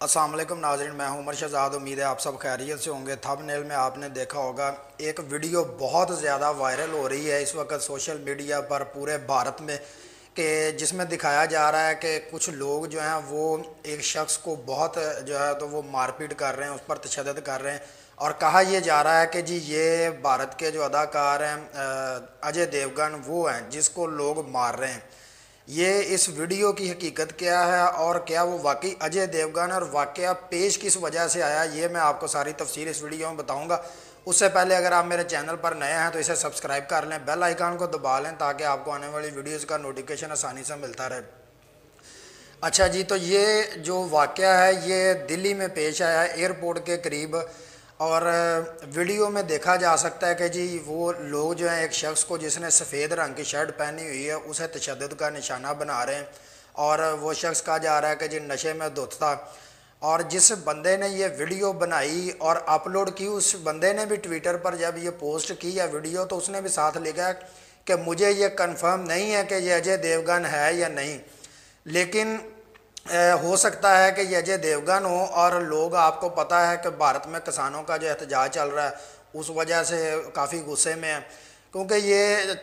असलम नाजरन, मैं हूँ उमर शहजाद उम्मीद है आप सब खैरियत से होंगे। थंबनेल में आपने देखा होगा, एक वीडियो बहुत ज़्यादा वायरल हो रही है। इस वक्त सोशल मीडिया पर पूरे भारत में कि जिसमें दिखाया जा रहा है कि कुछ लोग जो हैं, वो एक शख्स को बहुत जो है तो वो मारपीट कर रहे हैं, उस पर तशद कर रहे हैं। और कहा यह जा रहा है कि जी, ये भारत के जो अदाकार हैं अजय देवगन, वो हैं, जिसको लोग मार रहे हैं। ये इस वीडियो की हकीकत क्या है और क्या वो वाकई अजय देवगन और वाक़ पेश किस वजह से आया, ये मैं आपको सारी तफसीर इस वीडियो में बताऊँगा। उससे पहले अगर आप मेरे चैनल पर नए हैं तो इसे सब्सक्राइब कर लें, बेल आइकन को दबा लें, ताकि आपको आने वाली वीडियोज़ का नोटिफिकेशन आसानी से मिलता रहे। अच्छा जी तो ये जो वाक़ है, ये दिल्ली में पेश आया एयरपोर्ट के करीब। और वीडियो में देखा जा सकता है कि जी वो लोग जो हैं, एक शख्स को जिसने सफ़ेद रंग की शर्ट पहनी हुई है, उसे तशद का निशाना बना रहे हैं। और वो शख्स कहा जा रहा है कि जी नशे में दुत था। और जिस बंदे ने ये वीडियो बनाई और अपलोड की, उस बंदे ने भी ट्विटर पर जब ये पोस्ट की या वीडियो तो उसने भी साथ लिखा कि मुझे ये कंफर्म नहीं है कि ये अजय देवगन है या नहीं। लेकिन हो सकता है कि अजय देवगन हो और लोग आपको पता है कि भारत में किसानों का जो एहतजाज चल रहा है, उस वजह से काफ़ी गुस्से में है। क्योंकि ये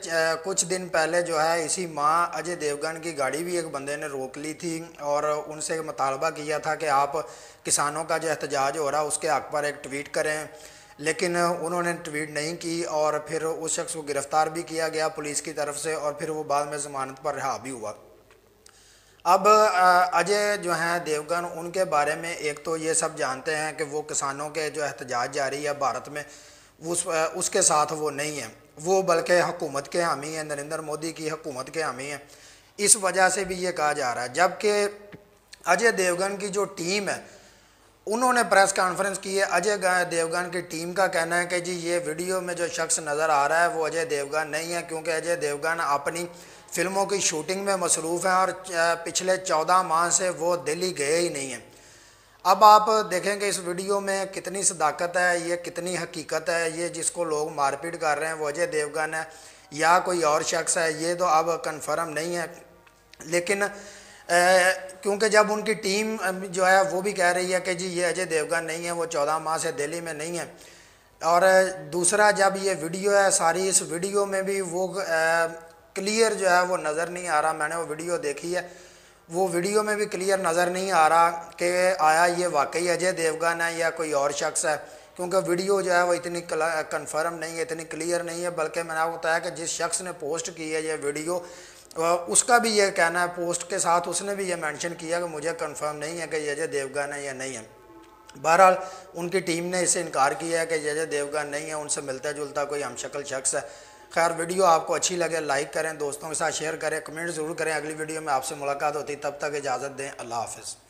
कुछ दिन पहले जो है, इसी माह अजय देवगन की गाड़ी भी एक बंदे ने रोक ली थी और उनसे मुतालबा किया था कि आप किसानों का जो एहतजाज हो रहा है, उसके हक पर एक ट्वीट करें। लेकिन उन्होंने ट्वीट नहीं की और फिर उस शख्स को गिरफ़्तार भी किया गया पुलिस की तरफ़ से और फिर वो बाद में ज़मानत पर रिहा भी हुआ। अब अजय जो हैं, देवगन, उनके बारे में एक तो ये सब जानते हैं कि वो किसानों के जो एहतजाज जारी है भारत में, उस उसके साथ वो नहीं है। वो बल्कि हुकूमत के हामी हैं, नरेंद्र मोदी की हुकूमत के हामी हैं। इस वजह से भी ये कहा जा रहा है। जबकि अजय देवगन की जो टीम है, उन्होंने प्रेस कॉन्फ्रेंस की है। अजय देवगन की टीम का कहना है कि जी, ये वीडियो में जो शख्स नज़र आ रहा है, वो अजय देवगन नहीं है, क्योंकि अजय देवगन अपनी फ़िल्मों की शूटिंग में मसरूफ़ हैं और पिछले चौदह माह से वो दिल्ली गए ही नहीं हैं। अब आप देखेंगे इस वीडियो में कितनी सदाकत है, ये कितनी हकीकत है, ये जिसको लोग मारपीट कर रहे हैं, वो अजय देवगन है या कोई और शख्स है, ये तो अब कन्फर्म नहीं है। लेकिन क्योंकि जब उनकी टीम जो है, वो भी कह रही है कि जी ये अजय देवगन नहीं है, वो चौदह माह से दिल्ली में नहीं है। और, दूसरा जब ये वीडियो है, सारी इस वीडियो में भी वो क्लियर जो है वो नज़र नहीं आ रहा। मैंने वो वीडियो देखी है। वो वीडियो में भी क्लियर नज़र नहीं आ रहा कि आया ये वाकई अजय देवगन है या कोई और शख्स है, क्योंकि वीडियो जो है वो इतनी कन्फर्म नहीं है, इतनी क्लियर नहीं है, बल्कि मैंने आपको बताया कि जिस शख्स ने पोस्ट की है ये वीडियो उसका भी ये कहना है पोस्ट के साथ उसने भी ये मेंशन किया कि मुझे कंफर्म नहीं है कि अजय देवगन है या नहीं है। बहरहाल, उनकी टीम ने इसे इनकार किया है कि अजय देवगन नहीं है, उनसे मिलता जुलता कोई हम शक्ल शख्स है। खैर, वीडियो आपको अच्छी लगे लाइक करें, दोस्तों के साथ शेयर करें कमेंट ज़रूर करें। अगली वीडियो में आपसे मुलाकात होती, तब तक इजाज़त दें, अल्लाह हाफ़